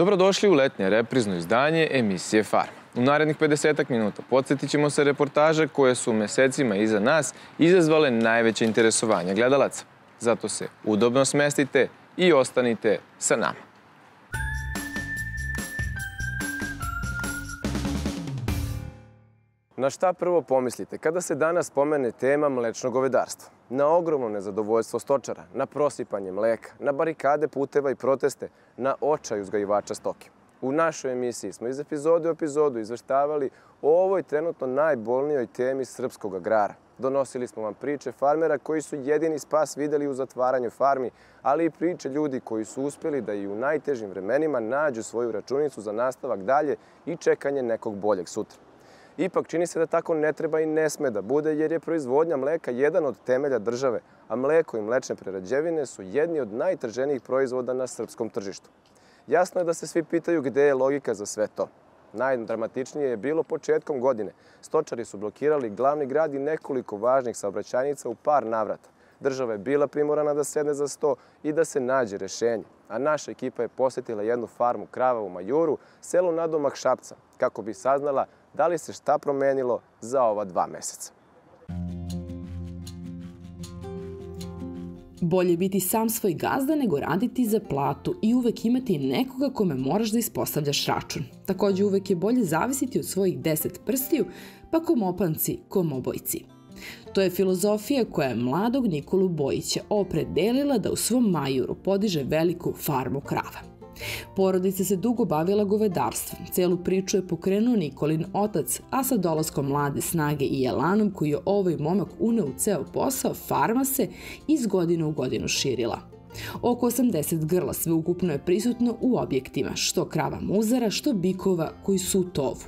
Dobrodošli u letnje reprizno izdanje emisije Farma. U narednih 50 minuta podsjetit ćemo se reportaže koje su mesecima iza nas izazvale najveće interesovanje gledalaca. Zato se udobno smestite i ostanite sa nama. Na šta prvo pomislite kada se danas spomene tema mlečnog govedarstva? Na ogromno nezadovoljstvo stočara, na prosipanje mleka, na barikade puteva i proteste, na očaj uzgajivača stoke. U našoj emisiji smo iz epizode u epizodu izveštavali o ovoj trenutno najbolnijoj temi srpskog agrara. Donosili smo vam priče farmera koji su jedini spas videli u zatvaranju farmi, ali i priče ljudi koji su uspjeli da i u najtežim vremenima nađu svoju računicu za nastavak dalje i čekanje nekog boljeg sutra. Ipak čini se da tako ne treba i ne sme da bude jer je proizvodnja mleka jedan od temelja države, a mleko i mlečne prerađevine su jedni od najtrženijih proizvoda na srpskom tržištu. Jasno je da se svi pitaju gde je logika za sve to. Najdramatičnije je bilo početkom godine. Stočari su blokirali glavni grad i nekoliko važnih saobraćajnica u par navrata. Država je bila primorana da sedne za sto i da se nađe rešenje. A naša ekipa je posetila jednu farmu krava u Majuru, selu nadomak Šapca, kako bi saznala da li se šta promenilo za ova dva meseca. Bolje biti sam svoj gazda nego raditi za platu i uvek imati nekoga kome moraš da ispostavljaš račun. Takođe uvek je bolje zavisiti od svojih deset prstiju, pa kom opanci, kom obojci. To je filozofija koja je mladog Nikolu Bojića opredelila da u svom majuru podiže veliku farmu krava. Porodica se dugo bavila govedarstvom. Celu priču je pokrenuo Nikolin otac, a sa dolaskom mlade snage i jelanom koji je ovaj momak uneo u ceo posao, farma se iz godine u godinu širila. Oko 80 grla sveukupno je prisutno u objektima, što krava muzara, što bikova koji su u tovu.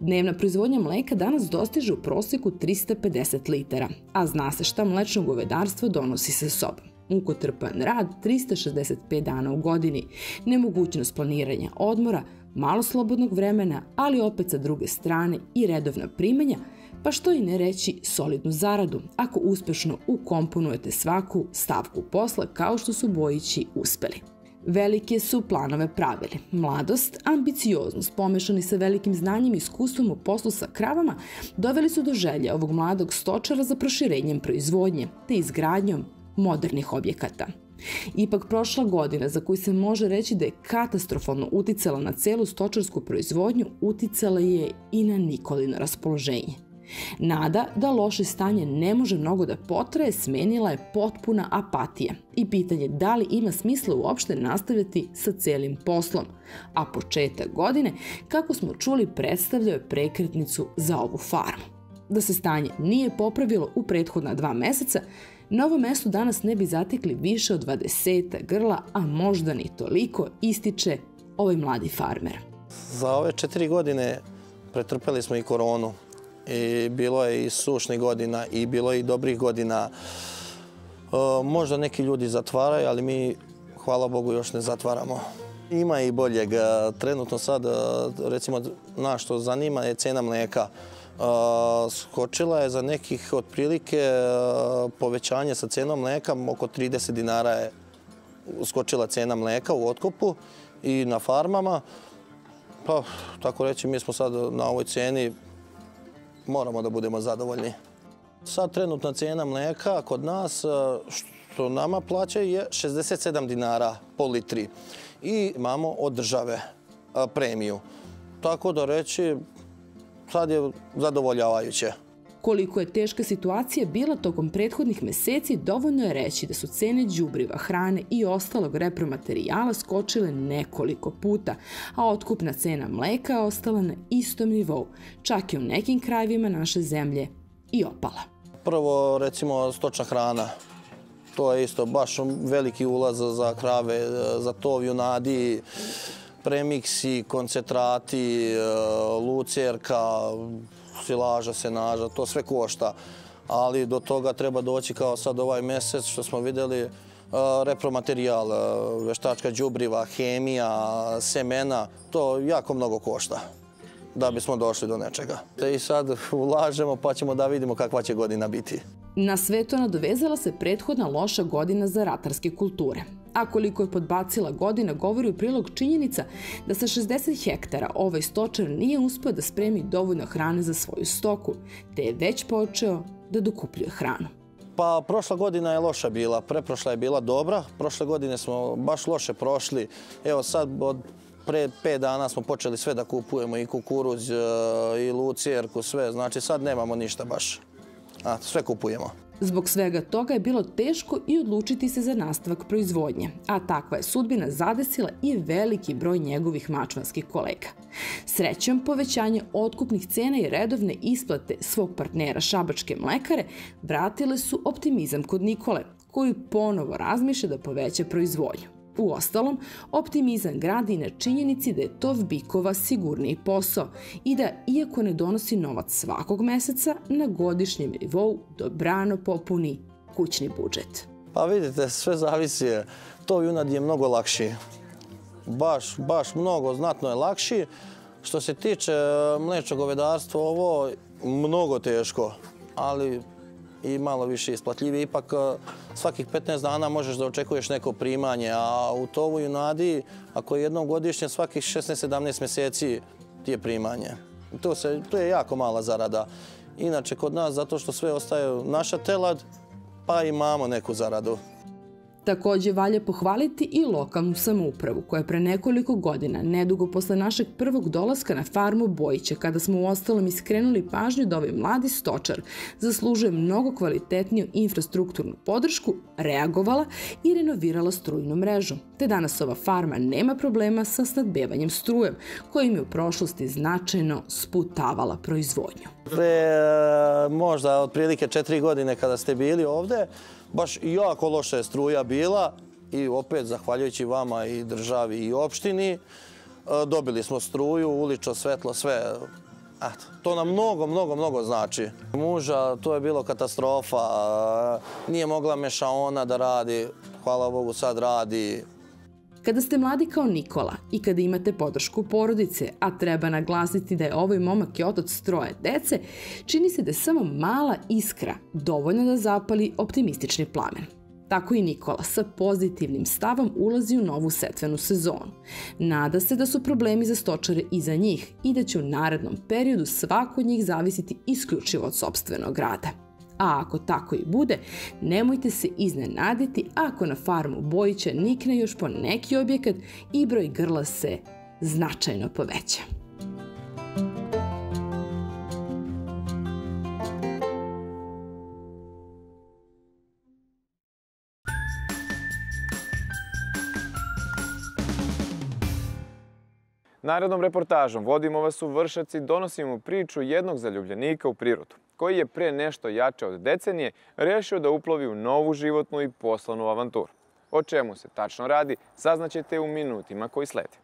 Dnevna proizvodnja mleka danas dostiže u proseku 350 litara, a zna se šta mlečno govedarstvo donosi sa sobom mukotrpan rad 365 dana u godini, nemogućnost planiranja odmora, malo slobodnog vremena, ali opet sa druge strane i redovna primanja, pa što i ne reći solidnu zaradu ako uspešno ukomponujete svaku stavku posla kao što su Bojići uspeli. Velike su planove pravili. Mladost, ambicioznost, pomešani sa velikim znanjem i iskustvom u poslu sa kravama, doveli su do želje ovog mladog stočara za proširenjem proizvodnje, te izgradnjom modernih objekata. Ipak prošla godina za koju se može reći da je katastrofalno uticala na celu stočarsku proizvodnju, uticala je i na Nikolino raspoloženje. Nada da loše stanje ne može mnogo da potraje smenila je potpuna apatija i pitanje da li ima smisla uopšte nastavljati sa celim poslom, a početak godine, kako smo čuli, predstavljao je prekretnicu za ovu farmu. Da se stanje nije popravilo u prethodna dva meseca, Na ovom mestu danas ne bi zatekli više od 20 grla, a možda ni toliko, ističe ovaj mladi farmer. Za ove četiri godine pretrpeli smo i koronu. I bilo je i sušnih godina i bilo je i dobrih godina. E, možda neki ljudi zatvaraju, ali mi, hvala Bogu, još ne zatvaramo. Ima i boljeg. Trenutno sad, e, recimo, na što zanima je cena mleka skočila je za nekih otprilike povećanje sa cenom mleka, oko 30 dinara je skočila cena mleka u otkupu i na farmama. Pa, tako reći, mi smo sad na ovoj ceni, moramo da budemo zadovoljni. Sad trenutna cena mleka kod nas, što nama plaća, je 67 dinara po litri. I imamo od države premiju. Tako da reći, sad je zadovoljavajuće. Koliko je teška situacija bila tokom prethodnih meseci, dovoljno je reći da su cene đubriva, hrane i ostalog repromaterijala skočile nekoliko puta, a otkupna cena mleka je ostala na istom nivou, čak i u nekim krajevima naše zemlje i opala. Prvo, recimo, stočna hrana. To je isto baš veliki ulaz za krave, za tov, junadi, premiksi, koncentrati, e, lucerka, silaža, senaža, to sve košta. Ali do toga treba doći kao sad ovaj mesec što smo videli e, repromaterijal, e, veštačka džubriva, hemija, semena, to jako mnogo košta da bismo došli do nečega. I sad ulažemo pa ćemo da vidimo kakva će godina biti. Na sve to nadovezala se prethodna loša godina za ratarske kulture. A koliko je podbacila godina govori u prilog činjenica da sa 60 hektara ovaj stočar nije uspeo da spremi dovoljno hrane za svoju stoku, te je već počeo da dokupljuje hranu. Pa prošla godina je loša bila, preprošla je bila dobra. Prošle godine smo baš loše prošli. Evo sad od pre pet dana smo počeli sve da kupujemo i kukuruz e, i lucijerku, sve. Znači sad nemamo ništa baš. A, sve kupujemo. Zbog svega toga je bilo teško i odlučiti se za nastavak proizvodnje, a takva je sudbina zadesila i veliki broj njegovih mačvanskih kolega. Srećom, povećanje otkupnih cena i redovne isplate svog partnera Šabačke mlekare vratile su optimizam kod Nikole, koji ponovo razmišlja da poveća proizvodnju. U ostalom, optimizam gradi na činjenici da je tov bikova sigurniji posao i da, iako ne donosi novac svakog meseca, na godišnjem nivou dobrano popuni kućni budžet. Pa vidite, sve zavisi. To junad je mnogo lakši. Baš, baš mnogo, znatno je lakši. Što se tiče e, mlečnog govedarstva, ovo mnogo teško, ali i malo više isplatljivije. Ipak e, svakih 15 dana možeš da očekuješ neko primanje, a u tovu junadi, ako je jednom godišnje, svakih 16-17 meseci ti je primanje. To, se, to je jako mala zarada. Inače, kod nas, zato što sve ostaje naša telad, pa imamo neku zaradu. Takođe valja pohvaliti i lokalnu samoupravu koja pre nekoliko godina, nedugo posle našeg prvog dolaska na farmu Bojiće, kada smo u ostalom iskrenuli pažnju da ovaj mladi stočar zaslužuje mnogo kvalitetniju infrastrukturnu podršku, reagovala i renovirala strujnu mrežu. Te danas ova farma nema problema sa snadbevanjem strujem, kojim je u prošlosti značajno sputavala proizvodnju. Pre možda otprilike četiri godine kada ste bili ovde, baš jako loša struja bila i opet, zahvaljujući vama i državi i opštini, e, dobili smo struju, ulično svetlo, sve. Eto, to nam mnogo, mnogo, mnogo znači. Muža, to je bilo katastrofa. Nije mogla mešaona da radi. Hvala Bogu, sad radi. Kada ste mladi kao Nikola i kada imate podršku porodice, a treba naglasiti da je ovaj momak i otac troje dece, čini se da je samo mala iskra dovoljna da zapali optimistični plamen. Tako i Nikola sa pozitivnim stavom ulazi u novu setvenu sezonu. Nada se da su problemi za stočare iza njih i da će u narednom periodu svako od njih zavisiti isključivo od sobstvenog rada. A ako tako i bude, nemojte se iznenaditi ako na farmu Bojića nikne još po neki objekat i broj grla se značajno poveća. Narednom reportažom vodimo vas u Vršac i donosimo priču jednog zaljubljenika u prirodu koji je pre nešto jače od decenije rešio da uplovi u novu životnu i poslovnu avanturu. O čemu se tačno radi, saznaćete u minutima koji slede.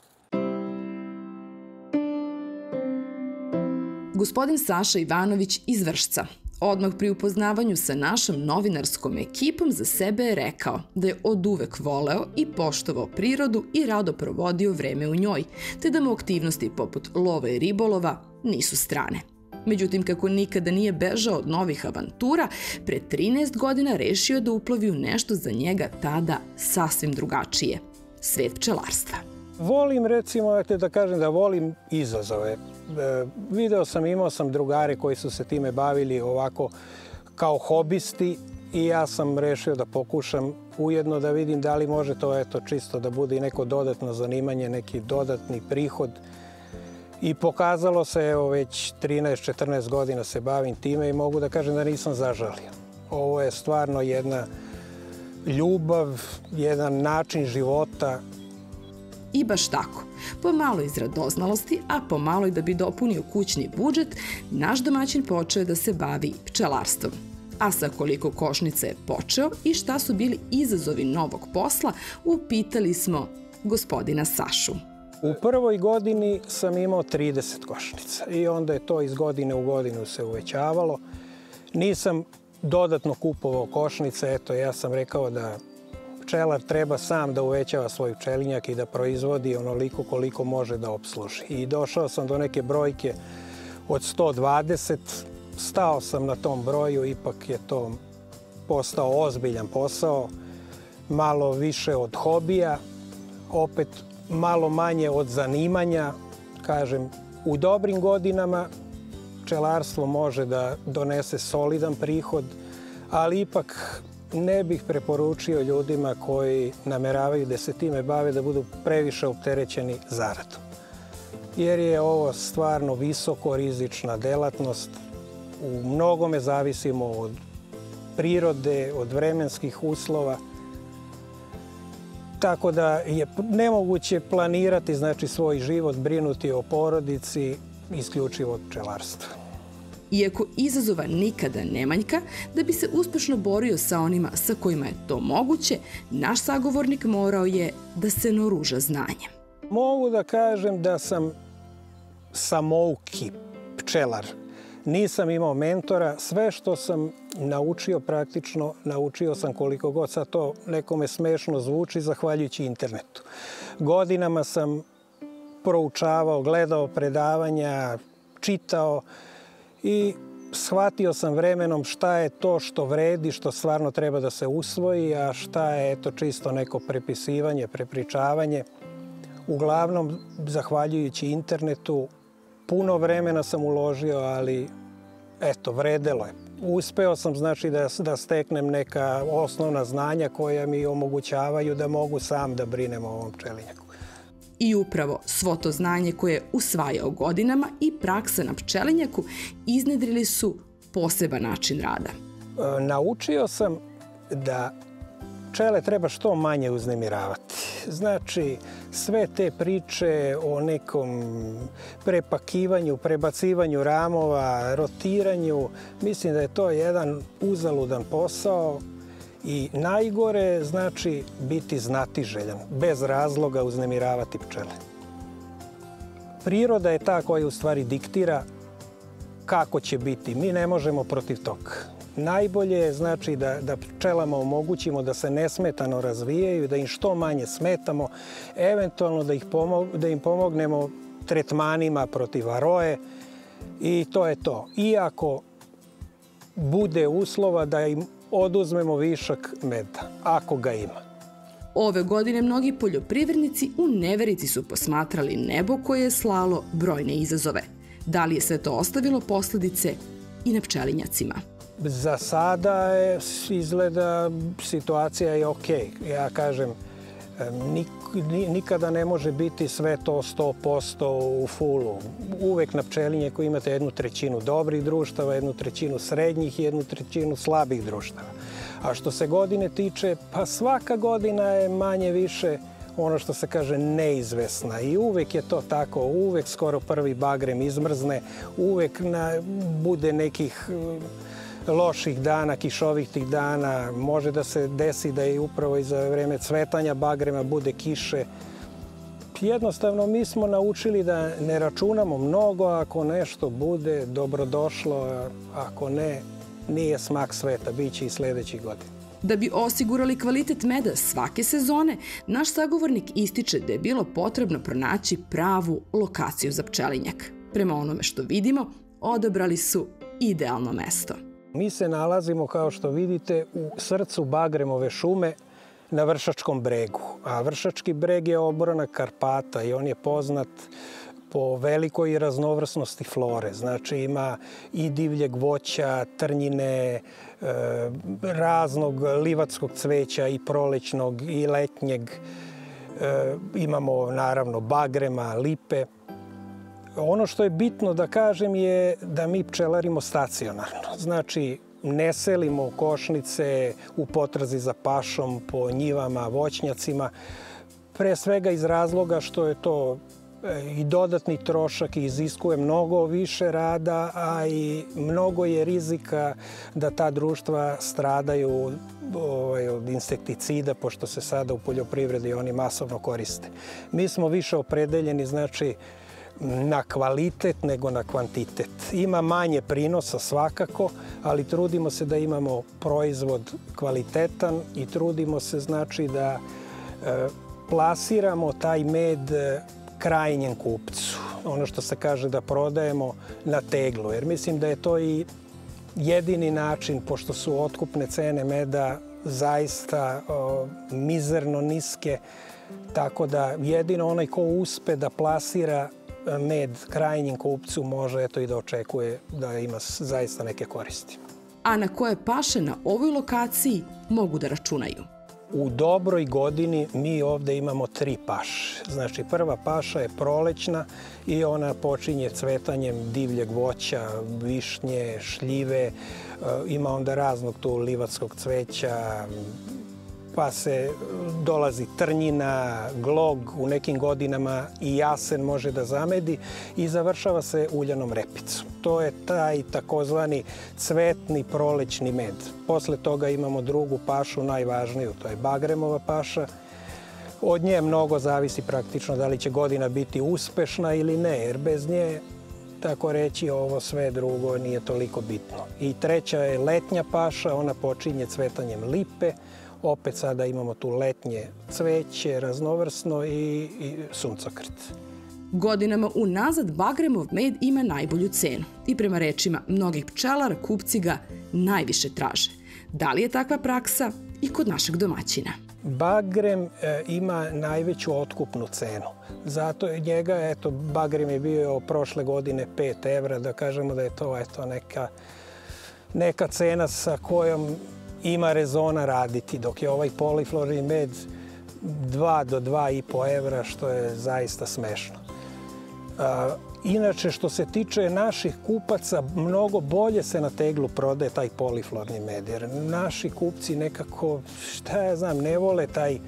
Gospodin Saša Ivanović iz Vršca Odmah pri upoznavanju sa našom novinarskom ekipom za sebe je rekao da je od uvek voleo i poštovao prirodu i rado provodio vreme u njoj, te da mu aktivnosti poput lova i ribolova nisu strane. Međutim, kako nikada nije bežao od novih avantura, pre 13 godina rešio da uplovi u nešto za njega tada sasvim drugačije. Svet pčelarstva. Volim, recimo, da kažem da volim izazove. E, video sam, imao sam drugare koji su se time bavili ovako kao hobisti i ja sam rešio da pokušam ujedno da vidim da li može to eto čisto da bude i neko dodatno zanimanje, neki dodatni prihod I pokazalo se, evo već 13-14 godina se bavim time i mogu da kažem da nisam zažalio. Ovo je stvarno jedna ljubav, jedan način života. I baš tako. Po malo iz radoznalosti, a po malo i da bi dopunio kućni budžet, naš domaćin počeo da se bavi pčelarstvom. A sa koliko košnica je počeo i šta su bili izazovi novog posla, upitali smo gospodina Sašu. U prvoj godini sam imao 30 košnica i onda je to iz godine u godinu se uvećavalo. Nisam dodatno kupovao košnice, eto ja sam rekao da pčelar treba sam da uvećava svoj pčelinjak i da proizvodi onoliko koliko može da obsluži. I došao sam do neke brojke od 120, stao sam na tom broju, ipak je to postao ozbiljan posao malo više od hobija, opet malo manje od zanimanja. Kažem, u dobrim godinama pčelarstvo može da donese solidan prihod, ali ipak ne bih preporučio ljudima koji nameravaju da se time bave da budu previše opterećeni zaradom. Jer je ovo stvarno visoko rizična delatnost. U mnogome zavisimo od prirode, od vremenskih uslova. Tako da je nemoguće planirati znači, svoj život, brinuti o porodici isključivo od. Iako izazova nikada ne manjka, da bi se uspešno borio sa onima sa kojima je to moguće, naš sagovornik morao je da se noruža znanjem. Mogu da kažem da sam samouki pčelar. Nisam imao mentora. Sve što sam naučio praktično, naučio sam koliko god sad to nekome smešno zvuči, zahvaljujući internetu. Godinama sam proučavao, gledao predavanja, čitao i shvatio sam vremenom šta je to što vredi, što stvarno treba da se usvoji, a šta je eto čisto neko prepisivanje, prepričavanje. Uglavnom, zahvaljujući internetu, puno vremena sam uložio, ali eto, vredelo je. Uspeo sam znači da, da steknem neka osnovna znanja koja mi omogućavaju da mogu sam da brinem o ovom pčelinjaku. I upravo svo to znanje koje je usvajao godinama i praksa na pčelinjaku iznedrili su poseban način rada. E, naučio sam da pčele treba što manje uznemiravati. Znači, sve te priče o nekom prepakivanju, prebacivanju ramova, rotiranju, mislim da je to jedan uzaludan posao i najgore znači biti znatiželjan, bez razloga uznemiravati pčele. Priroda je ta koja u stvari diktira kako će biti. Mi ne možemo protiv toga. Najbolje je znači da, da pčelama omogućimo da se nesmetano razvijaju, da im što manje smetamo, eventualno da, ih pomog, da im pomognemo tretmanima protiv varoje i to je to. Iako bude uslova da im oduzmemo višak meda, ako ga ima. Ove godine mnogi poljoprivrednici u neverici su posmatrali nebo koje je slalo brojne izazove. Da li je sve to ostavilo posledice i na pčelinjacima? Za sada je, izgleda situacija je okej. Okay. Ja kažem, nik, nikada ne može biti sve to 100% u fulu. Uvek na pčelinje koji imate jednu trećinu dobrih društava, jednu trećinu srednjih i jednu trećinu slabih društava. A što se godine tiče, pa svaka godina je manje više ono što se kaže neizvesna i uvek je to tako, uvek skoro prvi bagrem izmrzne, uvek na, bude nekih loših dana, kišovitih dana. Može da se desi da i upravo i za vreme cvetanja bagrema bude kiše. Jednostavno, mi smo naučili da ne računamo mnogo, ako nešto bude dobrodošlo, ako ne, nije smak sveta, bit će i sledeći godin. Da bi osigurali kvalitet meda svake sezone, naš sagovornik ističe da je bilo potrebno pronaći pravu lokaciju za pčelinjak. Prema onome što vidimo, odabrali su idealno mesto. Mi se nalazimo, kao što vidite, u srcu Bagremove šume na Vršačkom bregu. A Vršački breg je obrana Karpata i on je poznat po velikoj raznovrsnosti flore. Znači ima i divljeg voća, trnjine, e, raznog livatskog cveća i prolećnog i letnjeg. E, imamo naravno bagrema, lipe. Ono što je bitno da kažem je da mi pčelarimo stacionarno. Znači, ne selimo košnice u potrazi za pašom po njivama, voćnjacima, pre svega iz razloga što je to e, i dodatni trošak i iziskuje mnogo više rada, a i mnogo je rizika da ta društva stradaju ovaj, od insekticida, pošto se sada u poljoprivredi oni masovno koriste. Mi smo više opredeljeni, znači, na kvalitet nego na kvantitet. Ima manje prinosa svakako, ali trudimo se da imamo proizvod kvalitetan i trudimo se znači da e, plasiramo taj med e, krajnjem kupcu. Ono što se kaže da prodajemo na teglu, jer mislim da je to i jedini način, pošto su otkupne cene meda zaista mizerno niske, tako da jedino onaj ko uspe da plasira med krajnjim kupcu može eto i da očekuje da ima zaista neke koristi. A na koje paše na ovoj lokaciji mogu da računaju? U dobroj godini mi ovde imamo tri paše. Znači prva paša je prolećna i ona počinje cvetanjem divljeg voća, višnje, šljive, e, ima onda raznog tu livatskog cveća, pa se dolazi trnjina, glog, u nekim godinama i jasen može da zamedi i završava se uljanom repicom. To je taj takozvani cvetni prolećni med. Posle toga imamo drugu pašu, najvažniju, to je bagremova paša. Od nje mnogo zavisi praktično da li će godina biti uspešna ili ne, jer bez nje tako reći, ovo sve drugo nije toliko bitno. I treća je letnja paša, ona počinje cvetanjem lipe, opet sada imamo tu letnje cveće, raznovrsno i, i suncokret. Godinama unazad Bagremov med ima najbolju cenu i prema rečima mnogih pčelara kupci ga najviše traže. Da li je takva praksa i kod našeg domaćina? Bagrem e, ima najveću otkupnu cenu. Zato je njega, eto, Bagrem je bio prošle godine 5 evra, da kažemo da je to eto, neka, neka cena sa kojom ima rezona raditi, dok je ovaj poliflorni med 2 do 2,5 evra, što je zaista smešno. Inače, što se tiče naših kupaca, mnogo bolje se na teglu prodaje taj poliflorni med, jer naši kupci nekako, šta ja znam, ne vole taj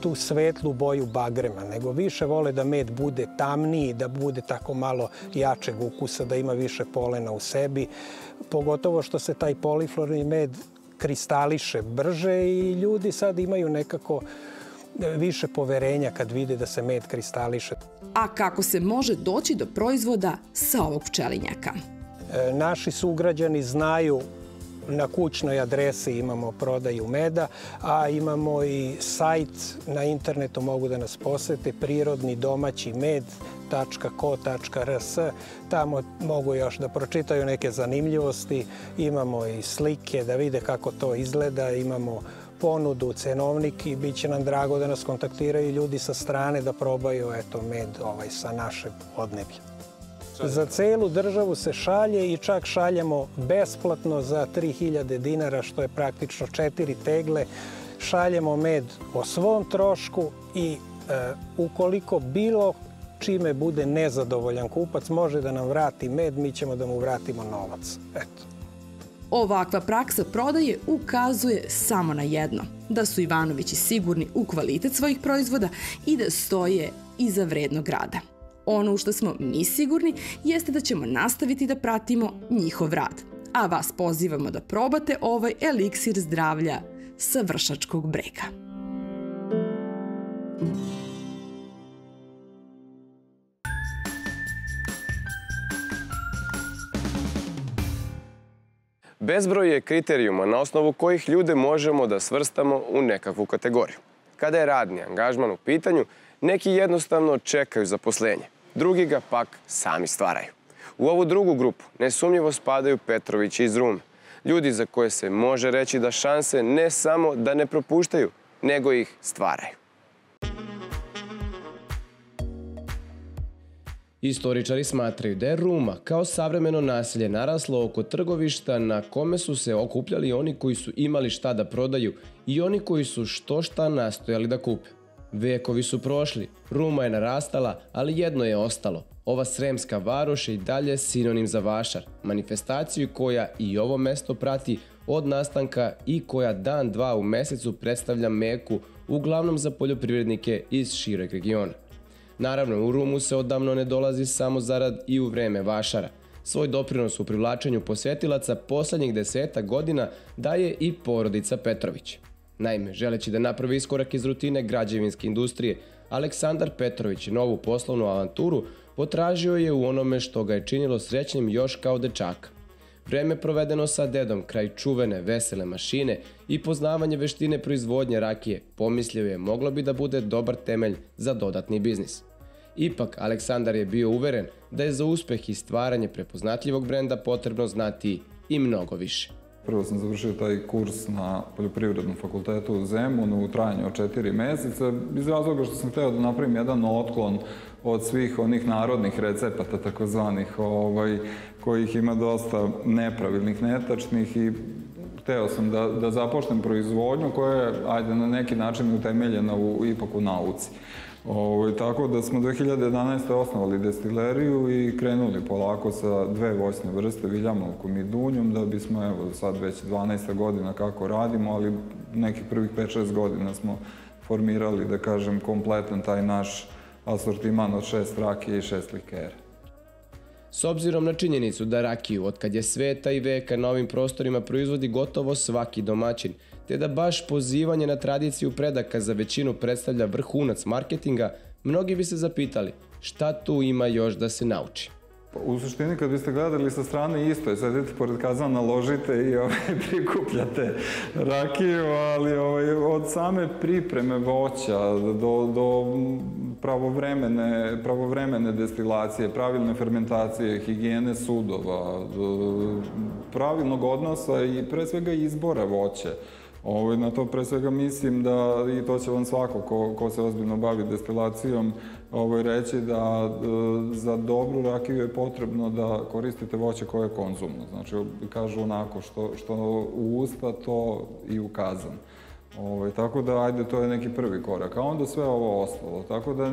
tu svetlu boju bagrema, nego više vole da med bude tamniji, da bude tako malo jačeg ukusa, da ima više polena u sebi. Pogotovo što se taj poliflorni med kristališe brže i ljudi sad imaju nekako e, više poverenja kad vide da se med kristališe. A kako se može doći do proizvoda sa ovog pčelinjaka? E, naši sugrađani znaju na kućnoj adresi imamo prodaju meda, a imamo i sajt na internetu mogu da nas posete, prirodni domaći med www.ko.rs. Tamo mogu još da pročitaju neke zanimljivosti. Imamo i slike da vide kako to izgleda. Imamo ponudu, cenovnik i bit će nam drago da nas kontaktiraju ljudi sa strane da probaju eto, med ovaj, sa našeg odneblja. Za celu državu se šalje i čak šaljemo besplatno za 3000 dinara, što je praktično četiri tegle. Šaljemo med o svom trošku i e, ukoliko bilo čime bude nezadovoljan kupac može da nam vrati med, mi ćemo da mu vratimo novac. Eto. Ovakva praksa prodaje ukazuje samo na jedno, da su Ivanovići sigurni u kvalitet svojih proizvoda i da stoje iza vrednog rada. Ono u što smo mi sigurni jeste da ćemo nastaviti da pratimo njihov rad. A vas pozivamo da probate ovaj eliksir zdravlja sa Vršačkog brega. Bezbroj je kriterijuma na osnovu kojih ljude možemo da svrstamo u nekakvu kategoriju. Kada je radni angažman u pitanju, neki jednostavno čekaju zaposlenje, drugi ga pak sami stvaraju. U ovu drugu grupu nesumnjivo spadaju Petrovići iz Rume, ljudi za koje se može reći da šanse ne samo da ne propuštaju, nego ih stvaraju. Istoričari smatraju da je Ruma kao savremeno naselje naraslo oko trgovišta na kome su se okupljali oni koji su imali šta da prodaju i oni koji su što šta nastojali da kupe. Vekovi su prošli, Ruma je narastala, ali jedno je ostalo. Ova sremska varoš je i dalje sinonim za vašar, manifestaciju koja i ovo mesto prati od nastanka i koja dan dva u mesecu predstavlja meku uglavnom za poljoprivrednike iz šireg regiona. Naravno, u Rumu se odavno ne dolazi samo zarad i u vreme vašara. Svoj doprinos u privlačenju posetilaca poslednjih deseta godina daje i porodica Petrović. Naime, želeći da napravi iskorak iz rutine građevinske industrije, Aleksandar Petrović novu poslovnu avanturu potražio je u onome što ga je činilo srećnim još kao dečaka. Vreme provedeno sa dedom kraj čuvene vesele mašine i poznavanje veštine proizvodnje rakije pomislio je moglo bi da bude dobar temelj za dodatni biznis. Ipak, Aleksandar je bio uveren da je za uspeh i stvaranje prepoznatljivog brenda potrebno znati i mnogo više. Prvo sam završio taj kurs na poljoprivrednom fakultetu u Zemunu u trajanju od četiri meseca iz razloga što sam hteo da napravim jedan otklon od svih onih narodnih recepata takozvanih ovaj, kojih ima dosta nepravilnih, netačnih i hteo sam da, da zapoštem proizvodnju koja je, ajde, na neki način utemeljena u, ipak u nauci. Ovo, ovaj, tako da smo 2011. osnovali destileriju i krenuli polako sa dve voćne vrste, Viljamovkom i Dunjom, da bismo, evo, sad već 12. godina kako radimo, ali nekih prvih 5-6 godina smo formirali, da kažem, kompletan taj naš asortiman od šest rakije i šest likera. S obzirom na činjenicu da rakiju, od kad je sveta i veka na ovim prostorima proizvodi gotovo svaki domaćin, te da baš pozivanje na tradiciju predaka za većinu predstavlja vrhunac marketinga, mnogi bi se zapitali šta tu ima još da se nauči. U suštini, kad biste gledali sa strane, isto je, sedite pored kazana, ložite i ovaj, prikupljate rakiju, ali ovaj, od same pripreme voća do, do pravovremene, pravovremene destilacije, pravilne fermentacije, higijene sudova, do pravilnog odnosa i pre svega izbora voće. Ovaj, na to pre svega mislim da, i to će vam svako ko, ko se ozbiljno bavi destilacijom, ovaj, reći da e, za dobru rakiju je potrebno da koristite voće koje je konzumno. Znači, kažu onako, što, što u usta, to i u. Ovaj, tako da, ajde, to je neki prvi korak. A onda sve ovo ostalo. Tako da,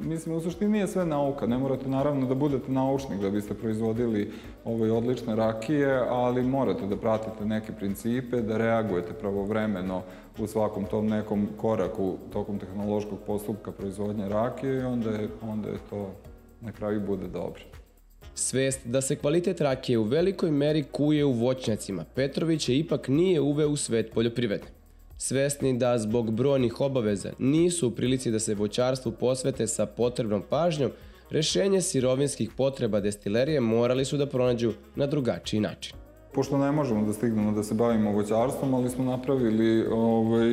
mislim, u suštini nije sve nauka. Ne morate, naravno, da budete naučnik da biste proizvodili ove odlične rakije, ali morate da pratite neke principe, da reagujete pravovremeno u svakom tom nekom koraku tokom tehnološkog postupka proizvodnje rakije i onda je, onda je to na kraju bude dobro. Svest da se kvalitet rakije u velikoj meri kuje u voćnjacima Petrović je ipak nije uveo u svet poljoprivrede. Svesni da zbog brojnih obaveza nisu u prilici da se voćarstvu posvete sa potrebnom pažnjom, rešenje sirovinskih potreba destilerije morali su da pronađu na drugačiji način. Pošto ne možemo da stignemo da se bavimo voćarstvom, ali smo napravili ovaj,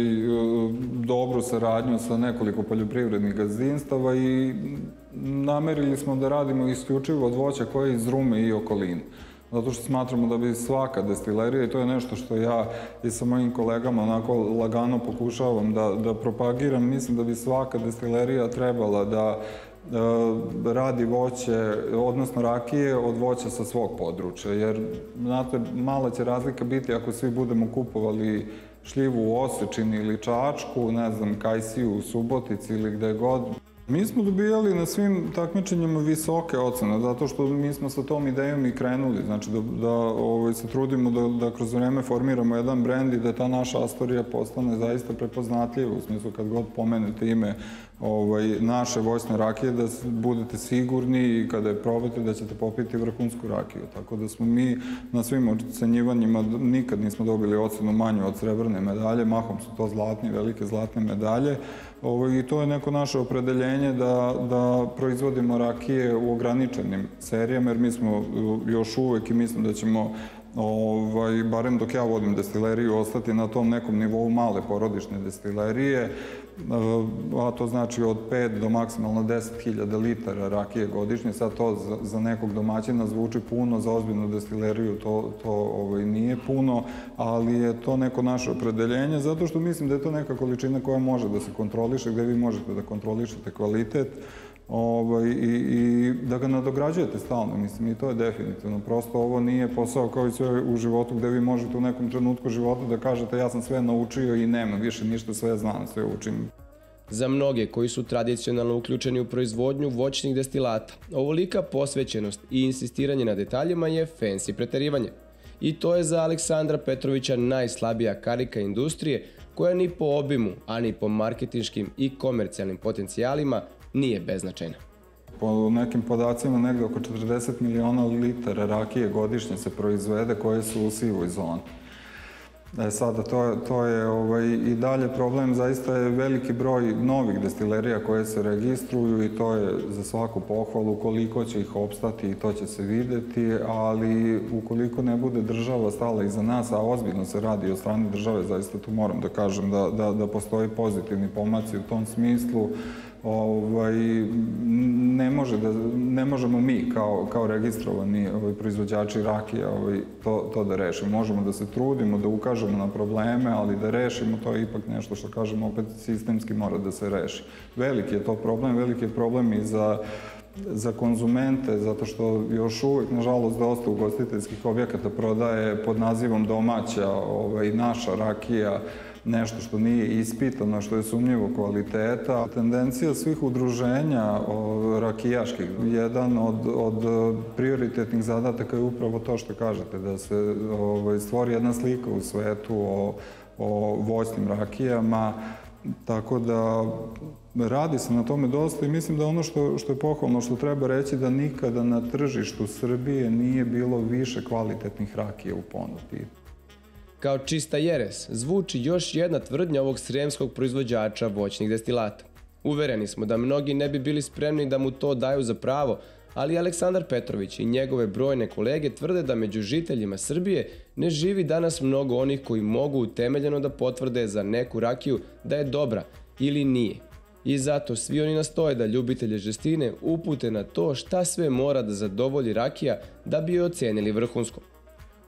dobru saradnju sa nekoliko poljoprivrednih gazdinstava i namerili smo da radimo isključivo od voća koje je iz Rume i okoline zato što smatramo da bi svaka destilerija, i to je nešto što ja i sa mojim kolegama onako lagano pokušavam da, da propagiram, mislim da bi svaka destilerija trebala da da radi voće, odnosno rakije od voća sa svog područja, jer, znate, mala će razlika biti ako svi budemo kupovali šljivu u Osečini ili Čačku, ne znam, Kajsiju u Subotici ili gde god. Mi smo dobijali na svim takmičenjima visoke ocene, zato što mi smo sa tom idejom i krenuli, znači da, da ovaj, se trudimo da, da kroz vreme formiramo jedan brend i da ta naša Astorija postane zaista prepoznatljiva, u smislu kad god pomenete ime ovaj, naše voćne rakije, da budete sigurni i kada je probate da ćete popiti vrhunsku rakiju. Tako da smo mi na svim ocenjivanjima nikad nismo dobili ocenu manju od srebrne medalje, mahom su to zlatne, velike zlatne medalje, Ovo, I to je neko naše opredeljenje da, da proizvodimo rakije u ograničenim serijama, jer mi smo još uvek i mislim da ćemo ovaj, barem dok ja vodim destileriju, ostati na tom nekom nivou male porodične destilerije, a to znači od 5 do maksimalno 10.000 litara rakije godišnje. Sad to za, za nekog domaćina zvuči puno, za ozbiljnu destileriju to, to ovaj, nije puno, ali je to neko naše opredeljenje, zato što mislim da je to neka količina koja može da se kontroliše, gde vi možete da kontrolišete kvalitet, ovaj, i, i da ga nadograđujete stalno, mislim, i to je definitivno. Prosto ovo nije posao kao i sve u životu gde vi možete u nekom trenutku života da kažete ja sam sve naučio i nema više ništa, sve znam, sve učim. Za mnoge koji su tradicionalno uključeni u proizvodnju voćnih destilata, ovolika posvećenost i insistiranje na detaljima je fancy preterivanje. I to je za Aleksandra Petrovića najslabija karika industrije koja ni po obimu, a ni po marketinškim i komercijalnim potencijalima nije beznačajna. Po nekim podacima negde oko 40 miliona litara rakije godišnje se proizvede koje su u sivoj zoni. E sada, to, to je ovaj, i dalje problem, zaista je veliki broj novih destilerija koje se registruju i to je za svaku pohvalu koliko će ih opstati i to će se videti, ali ukoliko ne bude država stala iza nas, a ozbiljno se radi od strane države, zaista tu moram da kažem da, da, da postoji pozitivni pomaci u tom smislu, ovaj, ne može da, ne možemo mi kao, kao registrovani ovaj, proizvođači rakija ovaj, to, to da rešimo. Možemo da se trudimo, da ukažemo na probleme, ali da rešimo to je ipak nešto što kažemo opet sistemski mora da se reši. Veliki je to problem, veliki je problem i za za konzumente, zato što još uvek, nažalost, dosta ugostiteljskih objekata prodaje pod nazivom domaća, ovaj, naša rakija, nešto što nije ispitano, što je sumnjivo kvaliteta. Tendencija svih udruženja rakijaških, jedan od, od prioritetnih zadataka je upravo to što kažete, da se ovaj, stvori jedna slika u svetu o, o voćnim rakijama, tako da radi se na tome dosta i mislim da ono što, što je pohvalno, što treba reći da nikada na tržištu Srbije nije bilo više kvalitetnih rakija u ponudi. Kao čista jeres zvuči još jedna tvrdnja ovog sremskog proizvođača voćnih destilata. Uvereni smo da mnogi ne bi bili spremni da mu to daju za pravo, ali Aleksandar Petrović i njegove brojne kolege tvrde da među žiteljima Srbije ne živi danas mnogo onih koji mogu utemeljeno da potvrde za neku rakiju da je dobra ili nije. I zato svi oni nastoje da ljubitelje žestine upute na to šta sve mora da zadovolji rakija da bi joj ocenili vrhunskom.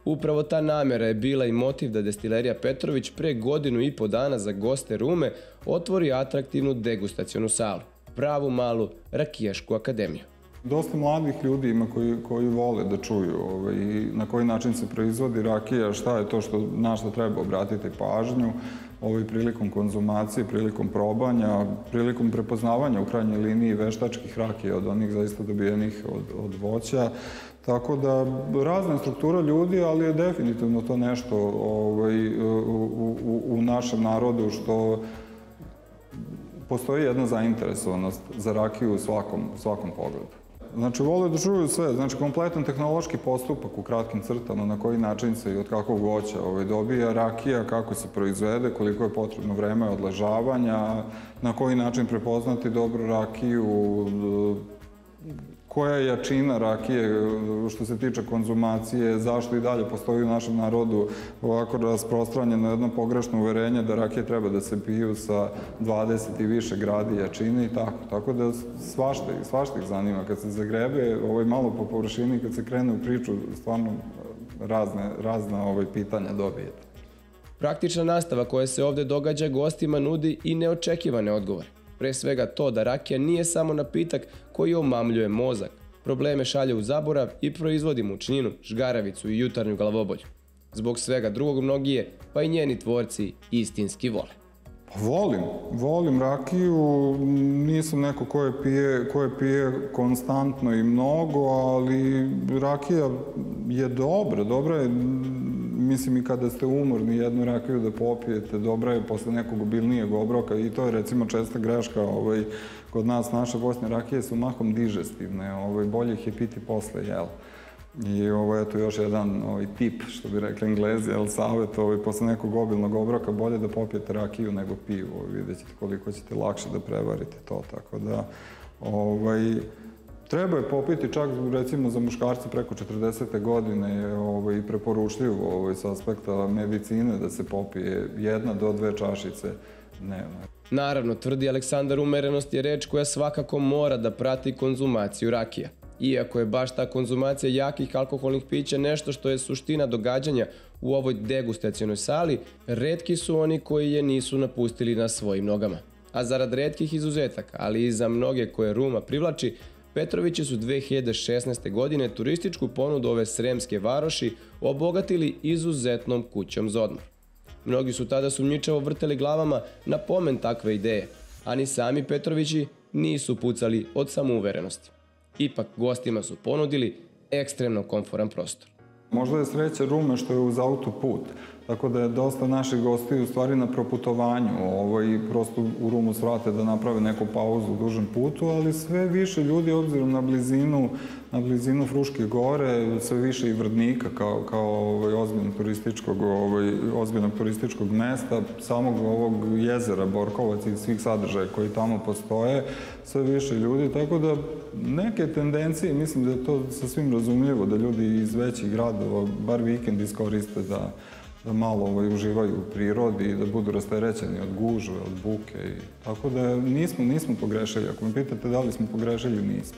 Upravo ta namera je bila i motiv da destilerija Petrović pre godinu i po dana za goste Rume otvori atraktivnu degustacionu salu, pravu malu rakijašku akademiju. Dosta mladih ljudi ima koji, koji vole da čuju ovaj, na koji način se proizvodi rakija, šta je to što, na što treba obratiti pažnju ovaj, prilikom konzumacije, prilikom probanja, prilikom prepoznavanja u krajnjoj liniji veštačkih rakija od onih zaista dobijenih od, od voća. Tako da, razna struktura ljudi, ali je definitivno to nešto ovaj, u, u, u našem narodu što postoji jedna zainteresovanost za rakiju u svakom, svakom pogledu. Znači, vole da čuju sve, znači, kompletan tehnološki postupak u kratkim crtama, na koji način se i od kakvog voća ovaj, dobija rakija, kako se proizvede, koliko je potrebno vreme odležavanja, na koji način prepoznati dobru rakiju, koja je jačina rakije što se tiče konzumacije, zašto i dalje postoji u našem narodu ovako rasprostranjeno jedno pogrešno uverenje da rakije treba da se piju sa 20 i više gradi jačine i tako. Tako da svašta, svašta ih zanima. Kad se zagrebe ovaj malo po površini, kad se krene u priču, stvarno razne, razna ovaj, pitanja dobijete. Praktična nastava koja se ovde događa gostima nudi i neočekivane odgovore. Pre svega to da rakija nije samo napitak koji omamljuje mozak, probleme šalje u zaborav i proizvodi mučninu, žgaravicu i jutarnju glavobolju. Zbog svega drugog mnogi je, pa i njeni tvorci istinski vole. Pa volim, volim rakiju, nisam neko ko je pije, ko je pije konstantno i mnogo, ali rakija je dobra, dobra je mislim i kada ste umorni jednu rakiju da popijete, dobra je posle nekog obilnijeg obroka i to je recimo česta greška ovaj, kod nas, naše voćne rakije su mahom dižestivne, ovaj, bolje ih je piti posle jela. I ovo je to još jedan ovaj, tip, što bi rekli englezi, jel, savjet, ovaj, posle nekog obilnog obroka bolje da popijete rakiju nego pivu, ovaj, vidjet ćete koliko ćete lakše da prevarite to, tako da, ovaj, Treba je popiti čak, recimo, za muškarce preko 40. godine ovaj, preporučljivo ovaj, sa aspekta medicine da se popije jedna do dve čašice dnevno. Naravno, tvrdi Aleksandar, umerenost je reč koja svakako mora da prati konzumaciju rakija. Iako je baš ta konzumacija jakih alkoholnih pića nešto što je suština događanja u ovoj degustacijonoj sali, redki su oni koji je nisu napustili na svojim nogama. A zarad redkih izuzetaka, ali i za mnoge koje Ruma privlači, Petrovići su 2016. godine turističku ponudu ove sremske varoši obogatili izuzetnom kućom za odmor. Mnogi su tada sumnjičavo vrteli glavama na pomen takve ideje, a ni sami Petrovići nisu pucali od samouverenosti. Ipak gostima su ponudili ekstremno komforan prostor. Možda je sreća Rume što je uz autoput, tako da je dosta naših gostiju u stvari na proputovanju. Ovo, i prosto u Rumu svrate da naprave neku pauzu u dužem putu, ali sve više ljudi obzirom na blizinu, na blizinu Fruške gore, sve više i Vrdnika kao, kao ovaj, ozbiljnog turističkog, ovaj, ozbiljnog turističkog mesta, samog ovog jezera Borkovac i svih sadržaja koji tamo postoje, sve više ljudi, tako da neke tendencije, mislim da je to sasvim razumljivo, da ljudi iz većih gradova bar vikend iskoriste da, da malo ovaj, uživaju u prirodi i da budu rasterećeni od gužve, od buke. I, tako da nismo, nismo pogrešili. Ako me pitate da li smo pogrešili, nismo.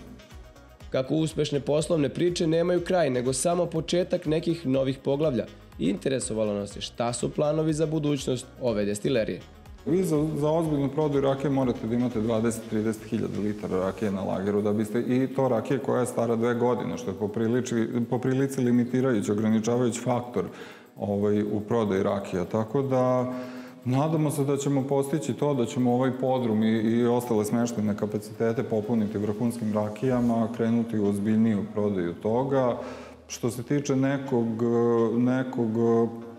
kako uspešne poslovne priče nemaju kraj, nego samo početak nekih novih poglavlja. Interesovalo nas je šta su planovi za budućnost ove destilerije. Vi za, za ozbiljnu prodaju rakije morate da imate 20-30 hiljada litara rakije na lageru, da biste, i to rakije koja je stara dve godine, što je po, priliči, po prilici limitirajući, ograničavajući faktor ovaj, u prodaji rakija. Tako da, Nadamo se da ćemo postići to, da ćemo ovaj podrum i, i ostale smeštene kapacitete popuniti vrhunskim rakijama, krenuti u ozbiljniju prodaju toga. Što se tiče nekog, nekog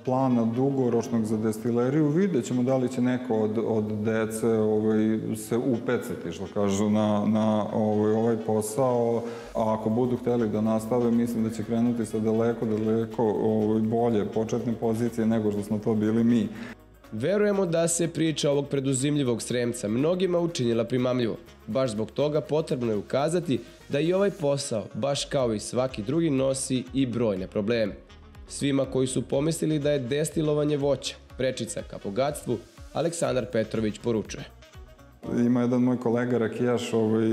plana dugoročnog za destileriju, vidjet ćemo da li će neko od, od dece ovaj, se upecati, što kažu, na, na ovaj, ovaj posao. A ako budu hteli da nastave, mislim da će krenuti sa daleko, daleko ovaj, bolje početne pozicije nego što smo to bili mi. Verujemo da se priča ovog preduzimljivog sremca mnogima učinila primamljivo. Baš zbog toga potrebno je ukazati da i ovaj posao, baš kao i svaki drugi, nosi i brojne probleme. Svima koji su pomislili da je destilovanje voća prečica ka bogatstvu, Aleksandar Petrović poručuje. Ima jedan moj kolega rakijaš, ovaj,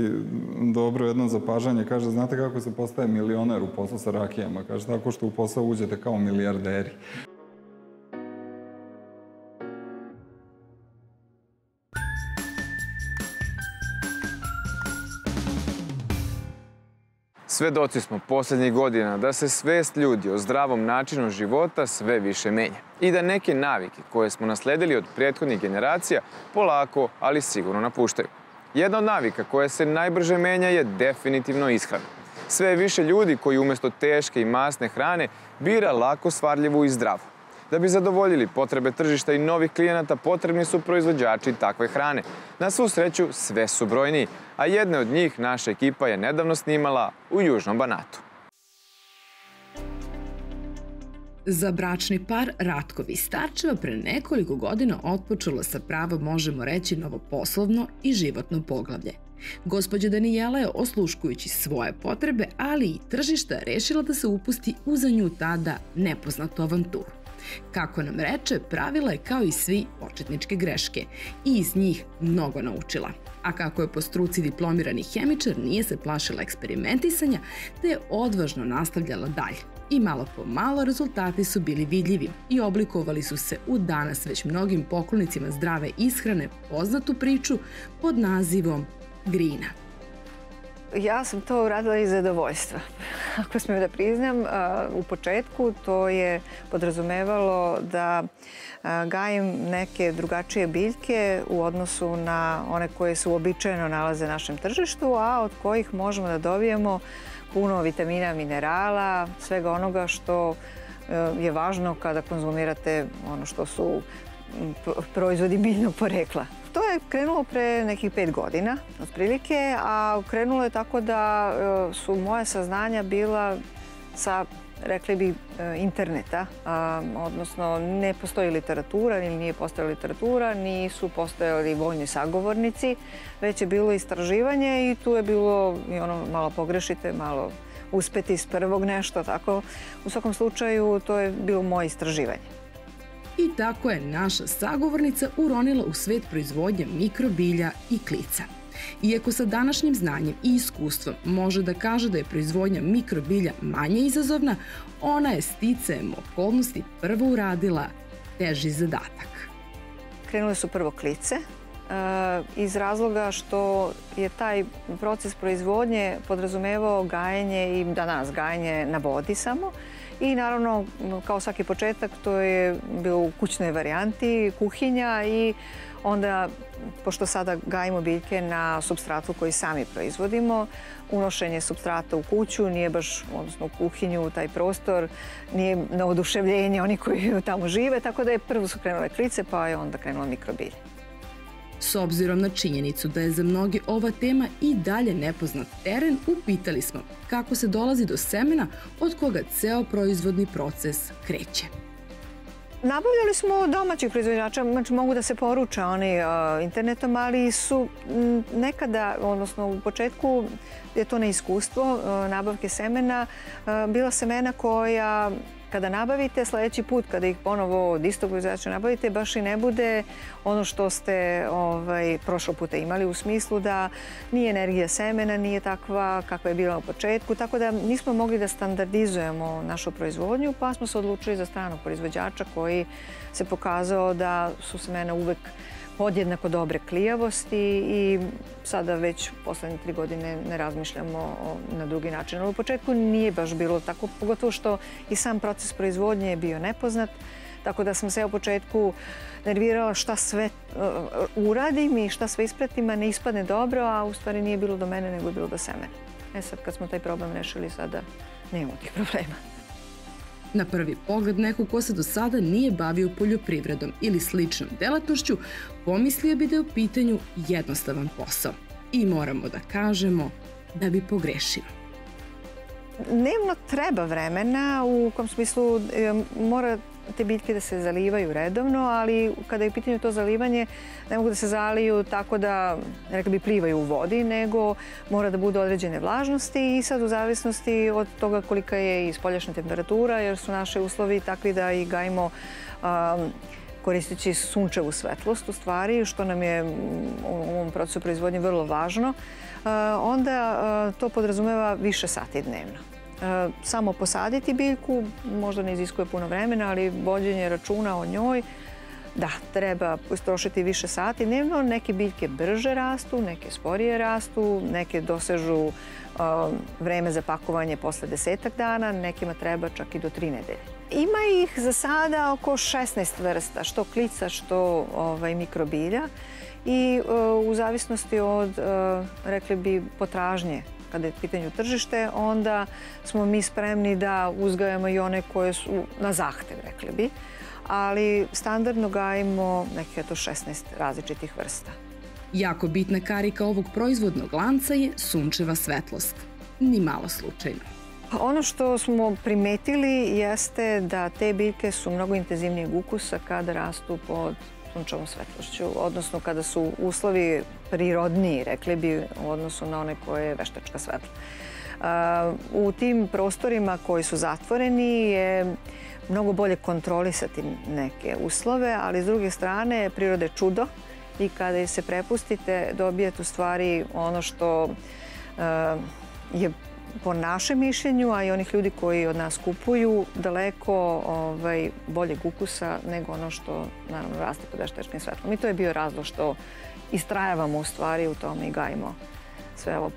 dobro jedno zapažanje, kaže, znate kako se postaje milioner u poslu sa rakijama? Kaže, tako što u posao uđete kao milijarderi. Svedoci smo poslednjih godina da se svest ljudi o zdravom načinu života sve više menja i da neke navike koje smo nasledili od prethodnih generacija polako, ali sigurno napuštaju. Jedna od navika koja se najbrže menja je definitivno ishrana. Sve više ljudi koji umesto teške i masne hrane bira lako svarljivu i zdravu. Da bi zadovoljili potrebe tržišta i novih klijenata, potrebni su proizvođači takve hrane. Na svu sreću, sve su brojniji, a jedna od njih naša ekipa je nedavno snimala u Južnom Banatu. Za bračni par Ratkovi Starčeva pre nekoliko godina otpočelo sa pravo, možemo reći, novoposlovno i životno poglavlje. Gospođa Danijela je, osluškujući svoje potrebe, ali i tržišta, rešila da se upusti u za nju tada nepoznatu avanturu. Kako nam reče, pravila je kao i svi početničke greške i iz njih mnogo naučila. A kako je po struci diplomirani hemičar, nije se plašila eksperimentisanja, te je odvažno nastavljala dalje. I malo po malo rezultati su bili vidljivi i oblikovali su se u danas već mnogim poklonicima zdrave ishrane poznatu priču pod nazivom Grina. Ja sam to uradila iz zadovoljstva. Ako smijem da priznam, u početku to je podrazumevalo da gajim neke drugačije biljke u odnosu na one koje se uobičajeno nalaze na našem tržištu, a od kojih možemo da dobijemo puno vitamina, minerala, svega onoga što je važno kada konzumirate ono što su proizvodi biljnog porekla. To je krenulo pre nekih pet godina, otprilike, a krenulo je tako da e, su moje saznanja bila sa rekli bi e, interneta, odnosno ne postoji literatura ili nije postojala literatura, nisu postojali vojni sagovornici, već je bilo istraživanje i tu je bilo i ono malo pogrešite, malo uspeti iz prvog nešto, tako. U svakom slučaju to je bilo moje istraživanje. I tako je naša sagovornica uronila u svet proizvodnje mikrobilja i klica. Iako sa današnjim znanjem i iskustvom može da kaže da je proizvodnja mikrobilja manje izazovna, ona je sticajem okolnosti prvo uradila teži zadatak. Krenule su prvo klice, e, iz razloga što je taj proces proizvodnje podrazumevao gajenje i danas gajenje na vodi samo I naravno, kao svaki početak, to je bilo u kućnoj varijanti, kuhinja i onda, pošto sada gajimo biljke na substratu koji sami proizvodimo, unošenje substrata u kuću nije baš, odnosno u kuhinju, taj prostor, nije na oduševljenje oni koji tamo žive, tako da je prvo su krenule klice, pa je onda krenulo mikrobilje. S obzirom na činjenicu da je za mnoge ova tema i dalje nepoznat teren, upitali smo kako se dolazi do semena od koga ceo proizvodni proces kreće. Nabavljali smo domaćih proizvođača, znači mogu da se poruča oni internetom, ali su nekada, odnosno u početku je to neiskustvo uh, nabavke semena, bila semena koja kada nabavite sledeći put, kada ih ponovo od istog proizvođača nabavite, baš i ne bude ono što ste ovaj, prošlo puta imali u smislu da nije energija semena, nije takva kakva je bila u početku, tako da nismo mogli da standardizujemo našu proizvodnju, pa smo se odlučili za stranog proizvođača koji se pokazao da su semena uvek podjednako dobre klijavosti i sada već poslednje tri godine ne razmišljamo na drugi način. Ali u početku nije baš bilo tako, pogotovo što i sam proces proizvodnje je bio nepoznat, tako da sam se u početku nervirala šta sve uh, uradim i šta sve ispratim, a ne ispadne dobro, a u stvari nije bilo do mene, nego je bilo do semena. E sad kad smo taj problem rešili, sada nemamo tih problema. Na prvi pogled neko ko se do sada nije bavio poljoprivredom ili sličnom delatnošću, pomislio bi da je u pitanju jednostavan posao. I moramo da kažemo da bi pogrešio. Dnevno treba vremena, u kom smislu e, mora te biljke da se zalivaju redovno, ali kada je u pitanju to zalivanje, ne mogu da se zaliju tako da, rekla bi, plivaju u vodi, nego mora da bude određene vlažnosti i sad u zavisnosti od toga kolika je i spoljašnja temperatura, jer su naše uslovi takvi da i gajimo um, koristeći sunčevu svetlost u stvari, što nam je u ovom procesu proizvodnje vrlo važno, onda to podrazumeva više sati dnevno. E, samo posaditi biljku, možda ne iziskuje puno vremena, ali vođenje računa o njoj, da, treba istrošiti više sati dnevno. Neke biljke brže rastu, neke sporije rastu, neke dosežu uh, vreme za pakovanje posle desetak dana, nekima treba čak i do tri nedelje. Ima ih za sada oko 16 vrsta, što klica, što ovaj, mikrobilja i uh, u zavisnosti od, rekli bi, potražnje kada je pitanju tržište, onda smo mi spremni da uzgajamo i one koje su na zahtev, rekli bi. Ali standardno gajimo nekih eto 16 različitih vrsta. Jako bitna karika ovog proizvodnog lanca je sunčeva svetlost. Ni malo slučajno. Ono što smo primetili jeste da te biljke su mnogo intenzivnijeg ukusa kada rastu pod sunčevom svetlošću, odnosno kada su uslovi prirodniji, rekli bi, u odnosu na one koje je veštačka svetla. U tim prostorima koji su zatvoreni je mnogo bolje kontrolisati neke uslove, ali s druge strane priroda je čudo i kada se prepustite dobijete u stvari ono što je po našem mišljenju, a i onih ljudi koji od nas kupuju, daleko ovaj, boljeg ukusa nego ono što naravno raste pod veštačkim svetlom. I to je bio razlog što istrajavamo u stvari u tome i gajimo sve ovo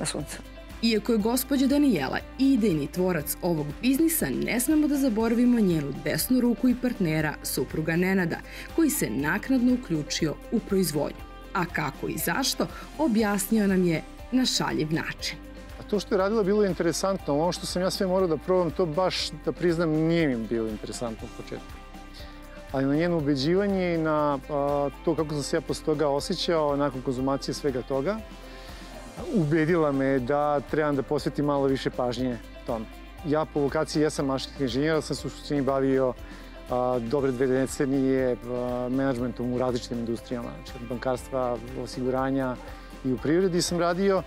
na suncu. Iako je gospođa Danijela idejni tvorac ovog biznisa, ne smemo da zaboravimo njenu desnu ruku i partnera, supruga Nenada, koji se naknadno uključio u proizvodnju. A kako i zašto, objasnio nam je na šaljiv način to što je radila bilo je interesantno. Ono što sam ja sve morao da probam, to baš, da priznam, nije mi bilo interesantno u početku. Ali na njeno ubeđivanje i na to kako sam se ja posle toga osjećao nakon konzumacije svega toga, ubedila me da trebam da posvetim malo više pažnje tome. Ja po vokaciji jesam mašinski inženjer, sam se u suštini bavio dobre dve decenije menadžmentom u različitim industrijama, znači bankarstva, osiguranja i u privredi sam radio.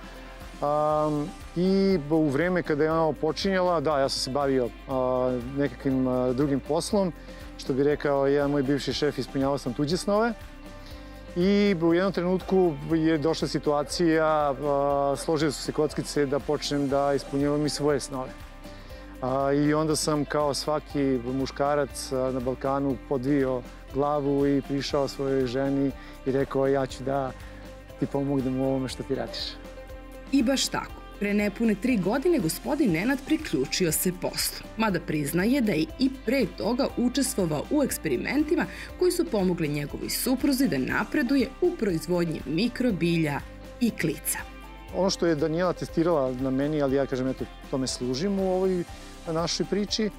Um, I u vreme kada je ona počinjala, da, ja sam se bavio nekakvim drugim poslom, što bi rekao jedan moj bivši šef, ispunjavao sam tuđe snove. I u jednom trenutku je došla situacija, složile su se kockice da počnem da ispunjavam i svoje snove. I onda sam kao svaki muškarac na Balkanu podvio glavu i prišao svojoj ženi i rekao ja ću da ti pomognem u ovome što ti radiš. I baš tako. Pre nepune tri godine gospodin Nenad priključio se poslu, mada priznaje da je i pre toga učestvovao u eksperimentima koji su pomogli njegovoj supruzi da napreduje u proizvodnji mikrobilja i klica. Ono što je Daniela testirala na meni, ali ja kažem, eto, tome služim u ovoj našoj priči,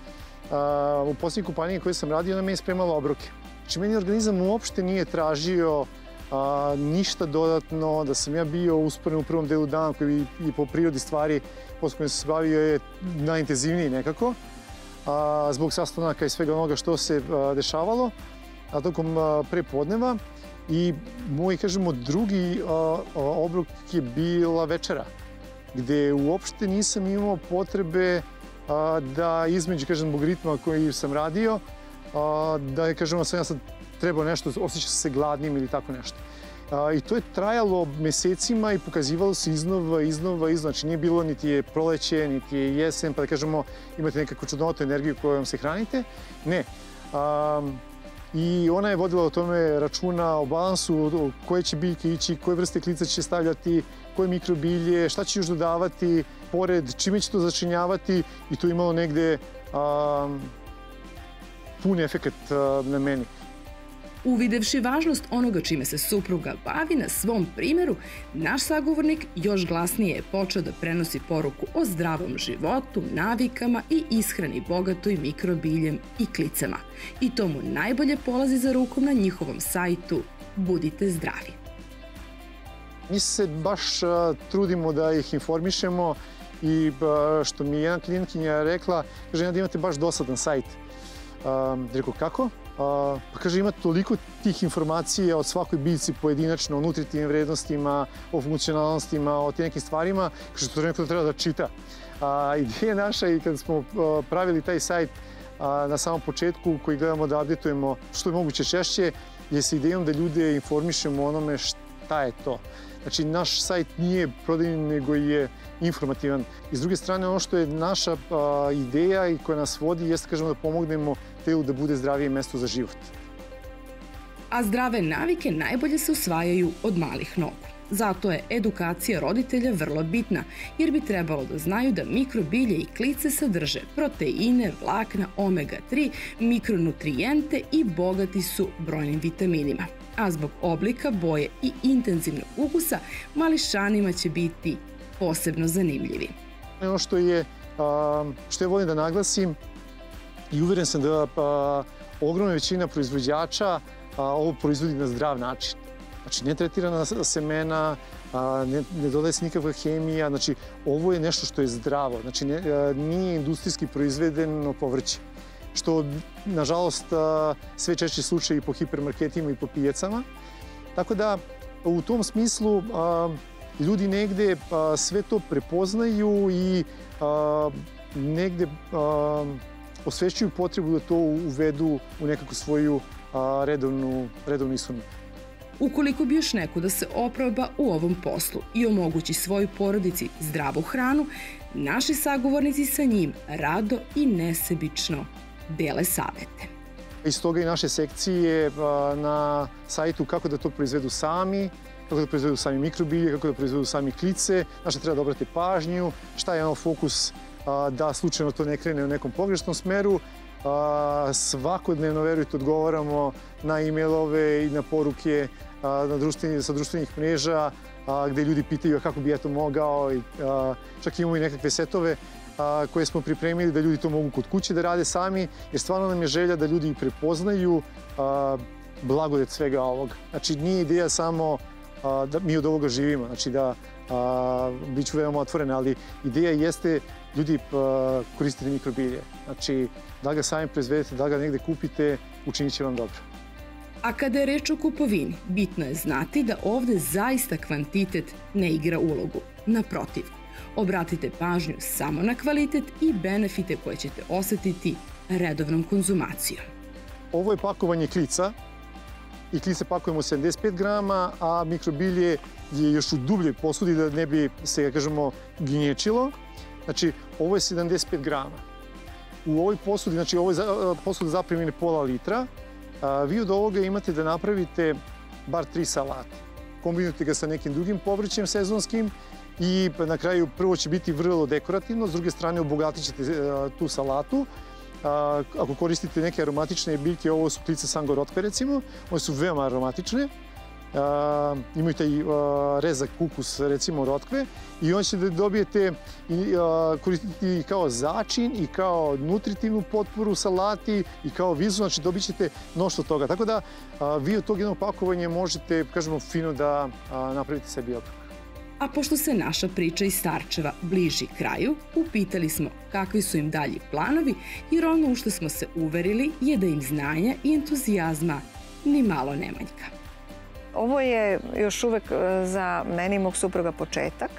u posljednjoj kompaniji koju sam radio, ona me je spremala obroke. Znači, meni organizam uopšte nije tražio a, ništa dodatno, da sam ja bio usporen u prvom delu dana koji i po prirodi stvari posle kojim se bavio je najintenzivniji nekako, a, zbog sastanaka i svega onoga što se a, dešavalo a tokom prepodneva. I moj, kažemo, drugi obrok je bila večera, gde uopšte nisam imao potrebe da između, kažem, zbog ritma koji sam radio, da je, kažem, sam ja sad trebao nešto, osjećao se gladnim ili tako nešto. I to je trajalo mesecima i pokazivalo se iznova, iznova, iznova. Znači nije bilo niti je proleće, niti je jesen, pa da kažemo imate nekakvu čudnotu energiju kojom se hranite. Ne. Um, I ona je vodila o tome računa o balansu, koje će biljke ići, koje vrste klica će stavljati, koje mikrobilje, šta će još dodavati, pored, čime će to začinjavati i to imalo negde um, pun efekt na meni. Uvidevši važnost onoga čime se supruga bavi na svom primeru, naš sagovornik još glasnije je počeo da prenosi poruku o zdravom životu, navikama i ishrani bogatoj mikrobiljem i klicama. I to mu najbolje polazi za rukom na njihovom sajtu Budite zdravi. Mi se baš trudimo da ih informišemo i što mi je jedna klijentkinja rekla, kaže, da imate baš dosadan sajt. Um, rekao, kako? Pa kaže ima toliko tih informacija od svakoj biljci pojedinačno, o nutritivnim vrednostima, o funkcionalnostima, o te nekim stvarima, kaže to neko treba da čita. A, ideja naša i kad smo pravili taj sajt a, na samom početku koji gledamo da updateujemo što je moguće češće, je sa idejom da ljude informišemo onome šta je to. Znači, naš sajt nije prodajni, nego je informativan. I s druge strane, ono što je naša a, ideja i koja nas vodi, jeste kažemo da pomognemo telu da bude zdravije mesto za život. A zdrave navike najbolje se usvajaju od malih nogu. Zato je edukacija roditelja vrlo bitna, jer bi trebalo da znaju da mikrobilje i klice sadrže proteine, vlakna, omega-3, mikronutrijente i bogati su brojnim vitaminima. A zbog oblika, boje i intenzivnog ukusa, mališanima će biti posebno zanimljivi. Ono što je, što je volim da naglasim, i uveren sam da pa, ogromna većina proizvođača ovo proizvodi na zdrav način. Znači, ne tretirana semena, ne, ne dodaje se nikakva hemija, znači, ovo je nešto što je zdravo, znači, nije industrijski proizvedeno povrće što, nažalost, sve češće slučaj i po hipermarketima i po pijacama. Tako da, u tom smislu, ljudi negde sve to prepoznaju i negde osvešćuju potrebu da to uvedu u nekako svoju redovnu, redovnu ishranu. Ukoliko bi još neko da se oproba u ovom poslu i omogući svojoj porodici zdravu hranu, naši sagovornici sa njim rado i nesebično dele savete. Iz toga i naše sekcije na sajtu kako da to proizvedu sami, kako da proizvedu sami mikrobilje, kako da proizvedu sami klice, na što treba da obrate pažnju, šta je ono fokus da slučajno to ne krene u nekom pogrešnom smeru. Svakodnevno, verujte, odgovaramo na e-mailove i na poruke na društveni, sa društvenih mreža gde ljudi pitaju kako bi ja to mogao i čak imamo i nekakve setove koje smo pripremili da ljudi to mogu kod kuće da rade sami, jer stvarno nam je želja da ljudi prepoznaju blagodet svega ovoga. Znači, nije ideja samo da mi od ovoga živimo, znači da bit ću veoma otvoren, ali ideja jeste ljudi koristite mikrobilje. Znači, da ga sami proizvedete, da ga negde kupite, učinit će vam dobro. A kada je reč o kupovini, bitno je znati da ovde zaista kvantitet ne igra ulogu. Naprotiv, obratite pažnju samo na kvalitet i benefite koje ćete osetiti redovnom konzumacijom. Ovo je pakovanje klica i klice pakujemo 75 grama, a mikrobilje je još u dubljoj posudi da ne bi se, ga kažemo, gnječilo. Znači, ovo je 75 grama. U ovoj posudi, znači ovoj posudi zapremine pola litra, vi od ovoga imate da napravite bar tri salate. Kombinujte ga sa nekim drugim povrćem sezonskim i na kraju prvo će biti vrlo dekorativno, s druge strane obogatit ćete tu salatu. Ako koristite neke aromatične biljke, ovo su klice sangorotve recimo, one su veoma aromatične uh, imaju taj rezak kukus recimo rotkve i on će da dobijete i kao začin i kao nutritivnu potporu salati i kao vizu, znači dobit ćete mnoštvo toga. Tako da vi od tog jednog pakovanja možete, kažemo, fino da napravite sebi obrok. A pošto se naša priča iz Starčeva bliži kraju, upitali smo kakvi su im dalji planovi, jer ono u što smo se uverili je da im znanja i entuzijazma ni malo ne manjka. Ovo je još uvek e, za meni i mog supruga početak.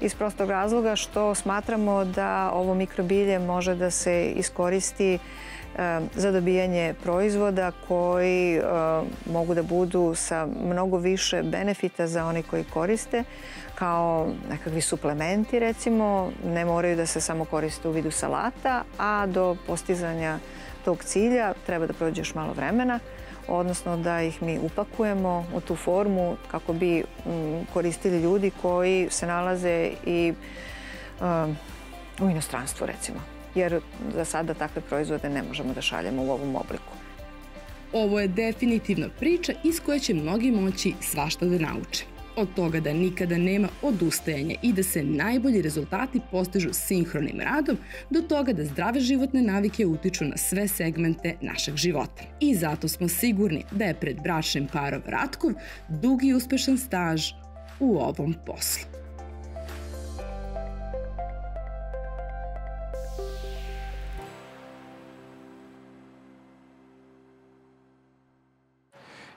iz prostog razloga što smatramo da ovo mikrobilje može da se iskoristi za dobijanje proizvoda koji mogu da budu sa mnogo više benefita za one koji koriste, kao nekakvi suplementi recimo, ne moraju da se samo koriste u vidu salata, a do postizanja tog cilja treba da prođe još malo vremena, odnosno da ih mi upakujemo u tu formu kako bi koristili ljudi koji se nalaze i u inostranstvu recimo jer za sada takve proizvode ne možemo da šaljemo u ovom obliku. Ovo je definitivno priča iz koje će mnogi moći svašta da nauče. Od toga da nikada nema odustajanja i da se najbolji rezultati postižu sinhronim radom, do toga da zdrave životne navike utiču na sve segmente našeg života. I zato smo sigurni da je pred bračnim parom Ratkov dugi i uspešan staž u ovom poslu.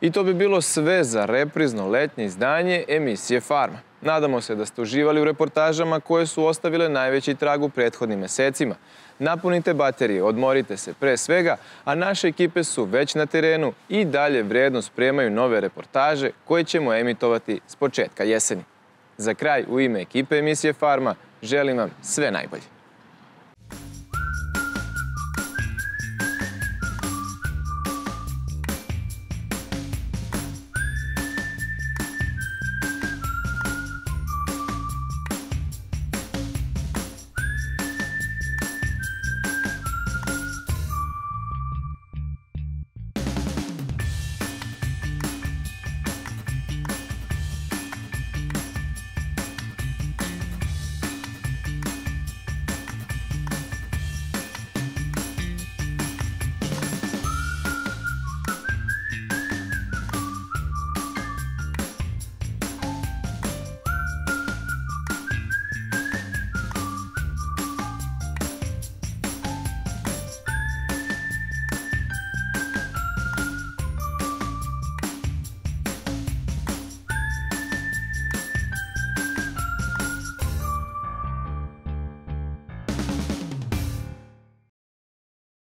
I to bi bilo sve za reprizno letnje izdanje emisije Farma. Nadamo se da ste uživali u reportažama koje su ostavile najveći trag u prethodnim mesecima. Napunite baterije, odmorite se pre svega, a naše ekipe su već na terenu i dalje vredno spremaju nove reportaže koje ćemo emitovati s početka jeseni. Za kraj, u ime ekipe emisije Farma, želim vam sve najbolje.